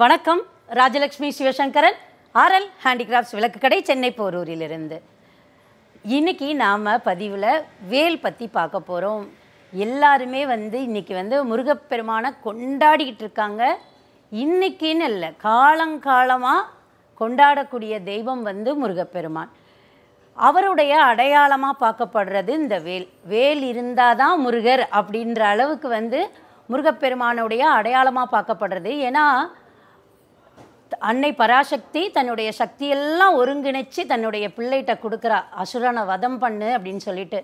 வணக்கம். Rajalakshmi Sivasankaran RL handicrafts விளக்கு கடை சென்னை போரூரிலிருந்து. இன்னைக்கு நாம் பதிவில் வேல் பற்றி பார்க்க போகிறோம் எல்லாருமே வந்து இன்னைக்கு வந்து முருகப்பெருமானை கொண்டாடிக்கிட்டு இருக்காங்க. இன்றைக்கின்னு இல்லை காலங்காலமாக கொண்டாடக்கூடிய தெய்வம் வந்து முருகப்பெருமான். அவருடைய அடையாளமாக பார்க்கப்படுறது இந்த வேல். வேல் இருந்தால் தான் முருகர் அப்படின்ற அளவுக்கு வந்து முருகப்பெருமானுடைய அடையாளமாக பார்க்கப்படுறது. ஏன்னா அன்னை பராசக்தி தன்னுடைய சக்தியெல்லாம் ஒருங்கிணைச்சு தன்னுடைய பிள்ளைகிட்ட கொடுக்குறா அசுரனை வதம் பண்ணு அப்படின்னு சொல்லிட்டு.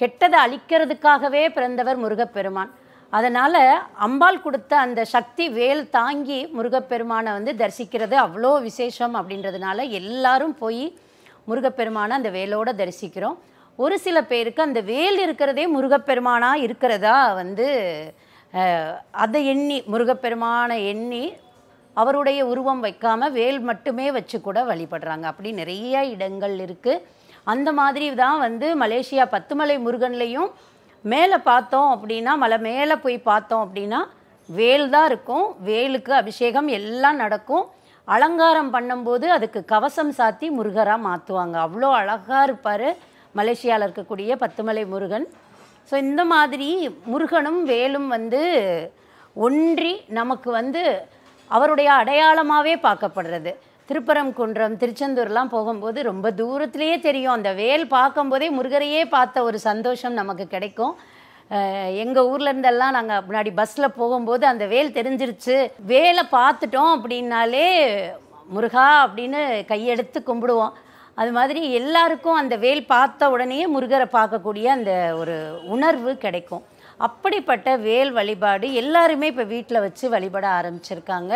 கெட்டதை அழிக்கிறதுக்காகவே பிறந்தவர் முருகப்பெருமான். அதனால் அம்பாள் கொடுத்த அந்த சக்தி வேல் தாங்கி முருகப்பெருமானை வந்து தரிசிக்கிறது அவ்வளோ விசேஷம் அப்படின்றதுனால எல்லாரும் போய் முருகப்பெருமானை அந்த வேலோடு தரிசிக்கிறோம். ஒரு சில பேருக்கு அந்த வேல் இருக்கிறதே முருகப்பெருமானாக இருக்கிறதா வந்து அதை எண்ணி முருகப்பெருமானை எண்ணி அவருடைய உருவம் வைக்காமல் வேல் மட்டுமே வச்சு கூட வழிபடுறாங்க. அப்படி நிறைய இடங்கள் இருக்குது அந்த மாதிரி தான் வந்து மலேசியா பத்துமலை முருகன்லேயும் மேலே பார்த்தோம் அப்படின்னா மலை மேலே போய் பார்த்தோம் அப்படின்னா வேல் தான் இருக்கும். வேலுக்கு அபிஷேகம் எல்லாம் நடக்கும். அலங்காரம் பண்ணும்போது அதுக்கு கவசம் சாத்தி முருகராக மாற்றுவாங்க அவ்வளோ அழகாக இருப்பார் மலேசியாவில் இருக்கக்கூடிய பத்துமலை முருகன். ஸோ இந்த மாதிரி முருகனும் வேலும் வந்து ஒன்றி நமக்கு வந்து அவருடைய அடையாளமாகவே பார்க்கப்படுறது. திருப்பரங்குன்றம் திருச்செந்தூர்லாம் போகும்போது ரொம்ப தூரத்துலேயே தெரியும். அந்த வேல் பார்க்கும்போதே முருகரையே பார்த்த ஒரு சந்தோஷம் நமக்கு கிடைக்கும். எங்கள் ஊர்லேருந்தெல்லாம் நாங்கள் முன்னாடி பஸ்ஸில் போகும்போது அந்த வேல் தெரிஞ்சிருச்சு. வேலை பார்த்துட்டோம் அப்படின்னாலே முருகா அப்படின்னு கையெடுத்து கும்பிடுவோம். அது மாதிரி எல்லாருக்கும் அந்த வேல் பார்த்த உடனே முருகரை பார்க்கக்கூடிய அந்த ஒரு உணர்வு கிடைக்கும். அப்படிப்பட்ட வேல் வழிபாடு எல்லாருமே இப்போ வீட்டில் வச்சு வழிபட ஆரம்பிச்சிருக்காங்க.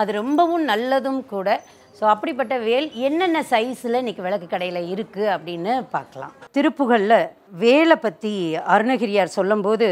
அது ரொம்பவும் நல்லதும் கூட. ஸோ அப்படிப்பட்ட வேல் என்னென்ன சைஸில் இன்னைக்கு விளக்கு கடையில் இருக்குது அப்படின்னு பார்க்கலாம். திருப்புகளில் வேலை பற்றி அருணகிரியார் சொல்லும்போது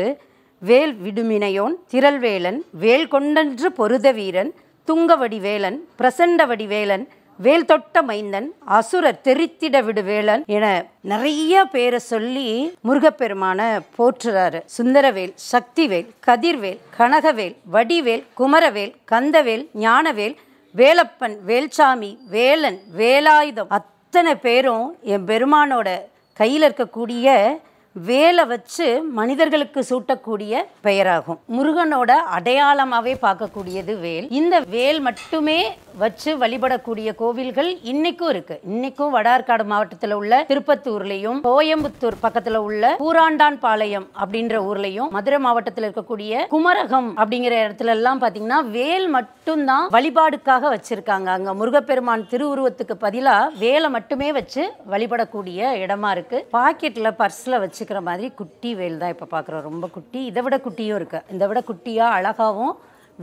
வேல் விடுமினையோன் திரள்வேலன் வேல் கொண்டன்று பொருத வீரன் துங்கவடி வேலன் பிரசண்டவடி வேலன் வேல் தொட்ட மைந்தன் அசுரர் தெரித்திட விடு என நிறைய பேரை சொல்லி முருகப்பெருமான போற்றுறாரு. சுந்தரவேல் சக்திவேல் கதிர்வேல் கனகவேல் வடிவேல் குமரவேல் கந்தவேல் ஞானவேல் வேலப்பன் வேல்சாமி வேலன் வேலாயுதம் அத்தனை பேரும் என் பெருமானோட கையில் இருக்கக்கூடிய வேலை வச்சு மனிதர்களுக்கு சூட்டக்கூடிய பெயராகும். முருகனோட அடையாளமாகவே பார்க்கக்கூடியது வேல். இந்த வேல் மட்டுமே வச்சு வழிபடக்கூடிய கோவில்கள் இன்னைக்கும் இருக்கு. இன்னைக்கும் வடார்காடு மாவட்டத்தில் உள்ள திருப்பத்தூர்லையும் கோயம்புத்தூர் பக்கத்தில் உள்ள பூராண்டான் பாளையம் அப்படின்ற ஊர்லையும் மதுரை மாவட்டத்தில் இருக்கக்கூடிய குமரகம் அப்படிங்கிற இடத்துல எல்லாம் பார்த்தீங்கன்னா வேல் மட்டும்தான் வழிபாடுக்காக வச்சிருக்காங்க. அங்க முருகப்பெருமான் திருவுருவத்துக்கு பதிலாக வேலை மட்டுமே வச்சு வழிபடக்கூடிய இடமா இருக்கு. பாக்கெட்ல பர்ஸ்ல வச்சுக்கிற மாதிரி குட்டி வேல் தான் இப்போ பார்க்குறோம் ரொம்ப குட்டி. இதை விட குட்டியும் இருக்குது இதை விட குட்டியாக அழகாவும்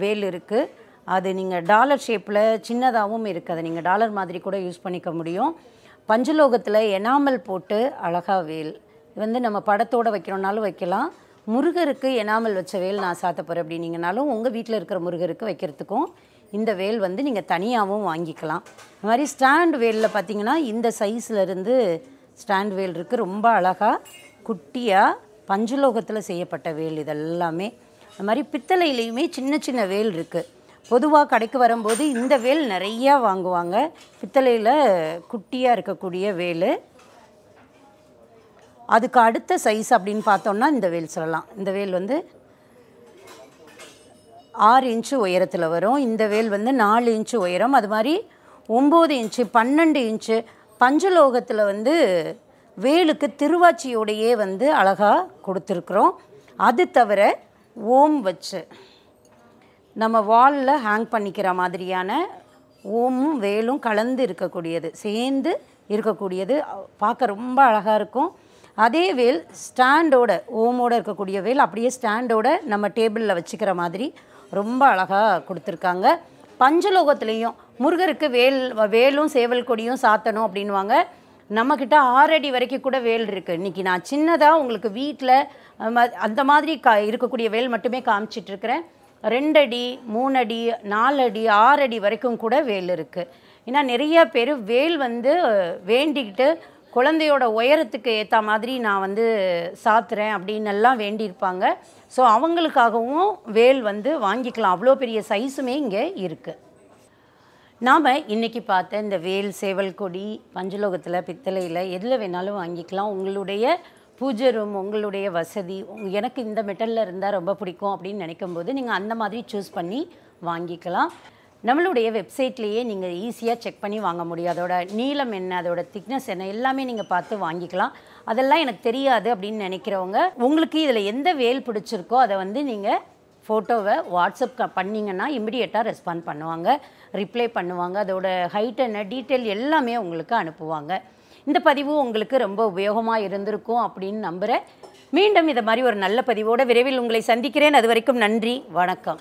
வேல் இருக்குது அது நீங்கள் டாலர் ஷேப்பில் சின்னதாகவும் இருக்குது அதை நீங்கள் டாலர் மாதிரி கூட யூஸ் பண்ணிக்க முடியும். பஞ்சலோகத்தில் எனாமல் போட்டு அழகாக வேல். இது வந்து நம்ம படத்தோடு வைக்கிறோம்னாலும் வைக்கலாம். முருகருக்கு எனாமல் வச்ச வேல் நான் சாத்த போகிறேன் அப்படின்னீங்கனாலும் உங்கள் வீட்டில் இருக்கிற முருகருக்கு வைக்கிறதுக்கும் இந்த வேல் வந்து நீங்கள் தனியாகவும் வாங்கிக்கலாம். இந்த மாதிரி ஸ்டாண்ட் வேலில் பார்த்தீங்கன்னா இந்த சைஸ்லேருந்து ஸ்டாண்ட் வேல் இருக்குது ரொம்ப அழகாக குட்டியாக பஞ்சலோகத்தில் செய்யப்பட்ட வேல் இதெல்லாமே. அது மாதிரி பித்தளையிலையுமே சின்ன சின்ன வேல் இருக்குது பொதுவாக கடைக்கு வரும்போது இந்த வேல் நிறையா வாங்குவாங்க. பித்தளையில் குட்டியாக இருக்கக்கூடிய வேல். அதுக்கு அடுத்த சைஸ் அப்படின்னு பார்த்தோம்னா இந்த வேல் சொல்லலாம். இந்த வேல் வந்து ஆறு இன்ச்சு உயரத்தில் வரும். இந்த வேல் வந்து நாலு இன்ச்சு உயரம். அது மாதிரி ஒம்பது இன்ச்சு பன்னெண்டு இன்ச்சு பஞ்சலோகத்தில் வந்து வேலுக்கு திருவாச்சியோடையே வந்து அழகாக கொடுத்துருக்குறோம். அது தவிர ஓம் வச்சு. நம்ம வாலில் ஹேங் பண்ணிக்கிற மாதிரியான ஓமும் வேலும் கலந்து இருக்கக்கூடியது சேர்ந்து இருக்கக்கூடியது. பார்க்க ரொம்ப அழகாக இருக்கும். அதே வேல் ஸ்டாண்டோட ஓமோட இருக்கக்கூடிய வேல் அப்படியே ஸ்டாண்டோட நம்ம டேபிளில் வச்சுக்கிற மாதிரி ரொம்ப அழகாக கொடுத்துருக்காங்க. பஞ்சலோகத்துலேயும் முருகருக்கு வேல் வேலும் சேவல் கொடியும் சாத்தணும் அப்படின்வாங்க நம்மக்கிட்ட ஆறடி வரைக்கும் கூட வேல் இருக்குது இன்றைக்கி நான் சின்னதாக உங்களுக்கு வீட்டில் அந்த மாதிரி கா இருக்கக்கூடிய வேல் மட்டுமே காமிச்சிட்டு இருக்கிறேன். ரெண்டடி மூணடி நாலடி ஆறடி வரைக்கும் கூட வேல் இருக்குது ஏன்னா நிறைய பேர் வேல் வந்து வேண்டிக்கிட்டு குழந்தையோட உயரத்துக்கு ஏற்ற மாதிரி நான் வந்து சாத்துறேன் அப்படின்னு எல்லாம் வேண்டியிருப்பாங்க. ஸோ அவங்களுக்காகவும் வேல் வந்து வாங்கிக்கலாம். அவ்வளோ பெரிய சைஸுமே இங்கே இருக்குது நாம் இன்றைக்கி பார்த்த இந்த வேல் சேவல் கொடி பஞ்சலோகத்தில் பித்தளையில் எதில் வேணாலும் வாங்கிக்கலாம். உங்களுடைய பூஜை ரூம் உங்களுடைய வசதி எனக்கு இந்த மெட்டலில் இருந்தால் ரொம்ப பிடிக்கும் அப்படின்னு நினைக்கும் போது நீங்கள் அந்த மாதிரி சூஸ் பண்ணி வாங்கிக்கலாம். நம்மளுடைய வெப்சைட்லேயே நீங்கள் ஈஸியாக செக் பண்ணி வாங்க முடியும். அதோட நீளம் என்ன அதோட திக்னஸ் என்ன எல்லாமே நீங்கள் பார்த்து வாங்கிக்கலாம். அதெல்லாம் எனக்கு தெரியாது அப்படின்னு நினைக்கிறவங்க உங்களுக்கு இதில் எந்த வேல் பிடிச்சிருக்கோ அதை வந்து நீங்கள் ஃபோட்டோவை வாட்ஸ்அப் க- பண்ணீங்கன்னா இமிடியேட்டாக ரெஸ்பாண்ட் பண்ணுவாங்க. ரிப்ளை பண்ணுவாங்க. அதோட ஹைட் என்ன டீட்டெயில் எல்லாமே உங்களுக்கு அனுப்புவாங்க. இந்த பதிவு உங்களுக்கு ரொம்ப உபயோகமாக இருந்திருக்கும் அப்படின்னு நம்புகிறேன் மீண்டும் இதை மாதிரி ஒரு நல்ல பதிவோட விரைவில் உங்களை சந்திக்கிறேன். அது வரைக்கும் நன்றி. வணக்கம்.